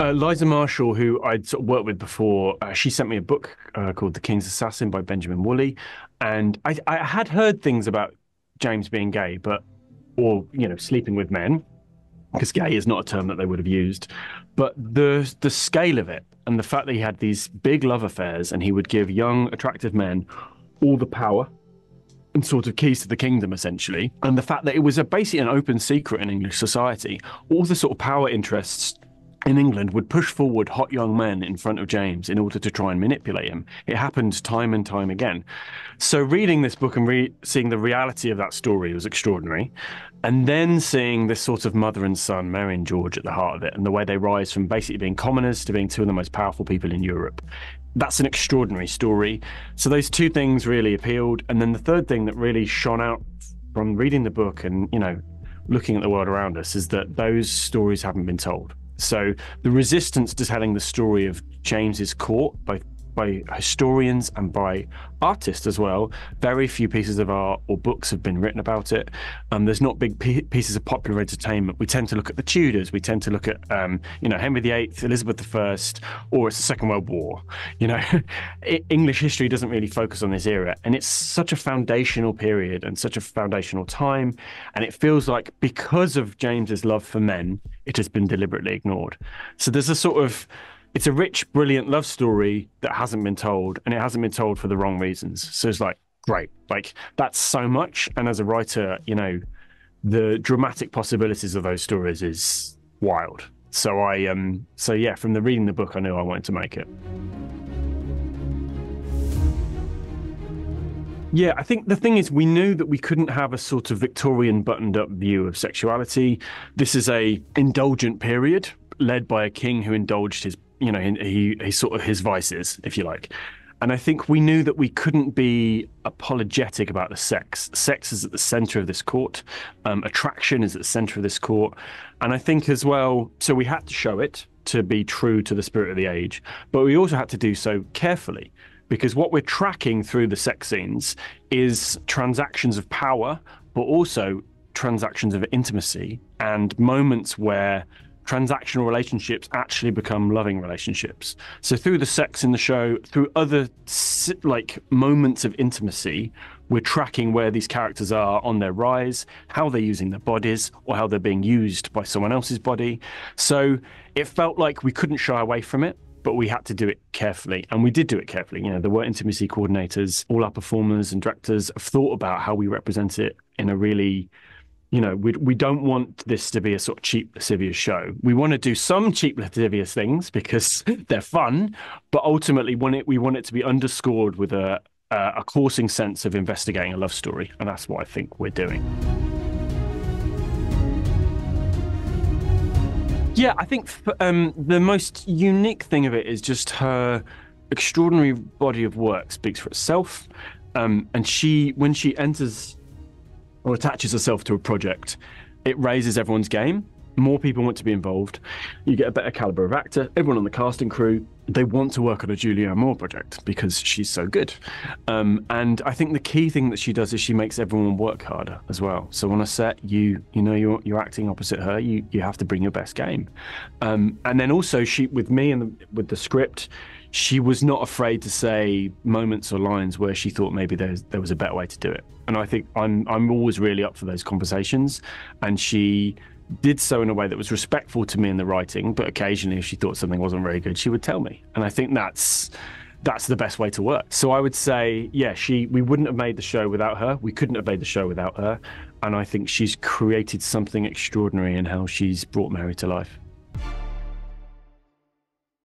Uh, Liza Marshall, who I'd sort of worked with before, uh, she sent me a book uh, called The King's Assassin by Benjamin Woolley, and I, I had heard things about James being gay, but or you know sleeping with men, because gay is not a term that they would have used, but the the scale of it and the fact that he had these big love affairs and he would give young attractive men all the power and sort of keys to the kingdom essentially and the fact that it was a basically an open secret in english society all the sort of power interests in England would push forward hot young men in front of James in order to try and manipulate him. It happened time and time again. So reading this book and re- seeing the reality of that story was extraordinary. And then seeing this sort of mother and son, Mary and George, at the heart of it, and the way they rise from basically being commoners to being two of the most powerful people in Europe. That's an extraordinary story. So those two things really appealed. And then the third thing that really shone out from reading the book and, you know, looking at the world around us is that those stories haven't been told. So the resistance to telling the story of James's court, both by historians and by artists as well. Very few pieces of art or books have been written about it. Um, there's not big p- pieces of popular entertainment. We tend to look at the Tudors. We tend to look at, um, you know, Henry VIII, Elizabeth I, or it's the Second World War. You know, English history doesn't really focus on this era, and it's such a foundational period and such a foundational time. And it feels like because of James's love for men, it has been deliberately ignored. So there's a sort of it's a rich, brilliant love story that hasn't been told, and it hasn't been told for the wrong reasons. So it's like, great, like that's so much. And as a writer, you know, the dramatic possibilities of those stories is wild. So I um so yeah, from the reading the book I knew I wanted to make it. Yeah, I think the thing is, we knew that we couldn't have a sort of Victorian buttoned up view of sexuality. This is a indulgent period led by a king who indulged his you know, he, he sort of his vices, if you like. And I think we knew that we couldn't be apologetic about the sex. Sex is at the center of this court. Um, attraction is at the center of this court. And I think as well, so we had to show it to be true to the spirit of the age, but we also had to do so carefully because what we're tracking through the sex scenes is transactions of power, but also transactions of intimacy and moments where transactional relationships actually become loving relationships. So through the sex in the show, through other like moments of intimacy, we're tracking where these characters are on their rise, how they're using their bodies, or how they're being used by someone else's body. So it felt like we couldn't shy away from it. But we had to do it carefully, and we did do it carefully. You know, there were intimacy coordinators, all our performers and directors have thought about how we represent it in a really you know, we we don't want this to be a sort of cheap, lascivious show. We want to do some cheap, lascivious things because they're fun, but ultimately, want it we want it to be underscored with a a coursing sense of investigating a love story, and that's what I think we're doing. Yeah, I think um, the most unique thing of it is just her extraordinary body of work speaks for itself. Um, and she, when she enters or attaches herself to a project, it raises everyone's game. More people want to be involved. You get a better caliber of actor. Everyone on the casting crew, they want to work on a Julianne Moore project because she's so good. Um, and I think the key thing that she does is she makes everyone work harder as well. So on a set, you you know you're you're acting opposite her. You you have to bring your best game. Um, and then also she with me and the, with the script, she was not afraid to say moments or lines where she thought maybe there there was a better way to do it. And I think I'm I'm always really up for those conversations. And she did so in a way that was respectful to me in the writing, but occasionally if she thought something wasn't very good, she would tell me. And I think that's that's the best way to work. So I would say, yeah, she we wouldn't have made the show without her. We couldn't have made the show without her. And I think she's created something extraordinary in how she's brought Mary to life.